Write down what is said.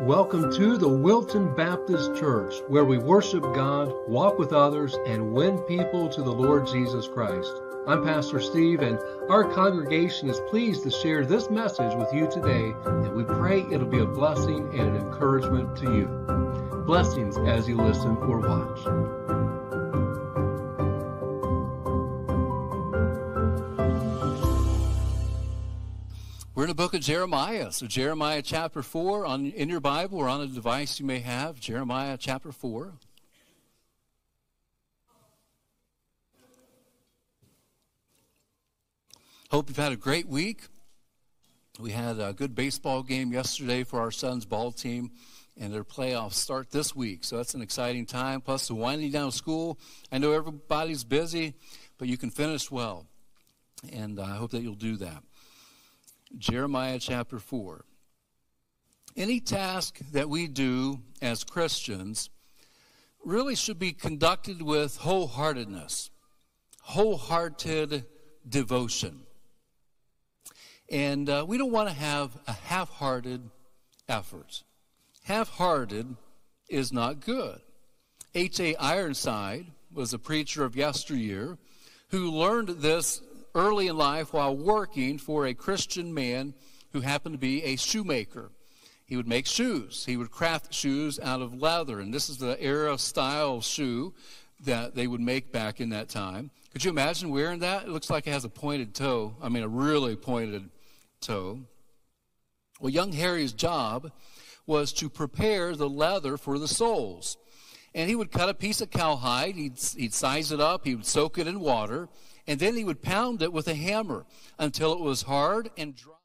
Welcome to the Wilton Baptist Church, where we worship God, walk with others, and win people to the Lord Jesus Christ. I'm Pastor Steve, and our congregation is pleased to share this message with you today, and we pray it'll be a blessing and an encouragement to you. Blessings as you listen or watch. We're in the book of Jeremiah. So Jeremiah chapter 4 on in your Bible or on a device you may have, Jeremiah chapter 4. Hope you've had a great week. We had a good baseball game yesterday for our son's ball team, and their playoffs start this week. So that's an exciting time. Plus, the winding down of school. I know everybody's busy, but you can finish well. And I hope that you'll do that. Jeremiah chapter 4. Any task that we do as Christians really should be conducted with wholeheartedness, wholehearted devotion. And uh, we don't want to have a half hearted effort. Half hearted is not good. H.A. Ironside was a preacher of yesteryear who learned this early in life while working for a Christian man who happened to be a shoemaker. He would make shoes. He would craft shoes out of leather. And this is the era style shoe that they would make back in that time. Could you imagine wearing that? It looks like it has a pointed toe. I mean, a really pointed toe. Well, young Harry's job was to prepare the leather for the soles. And he would cut a piece of cowhide, he'd, he'd size it up, he would soak it in water, and then he would pound it with a hammer until it was hard and dry.